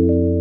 you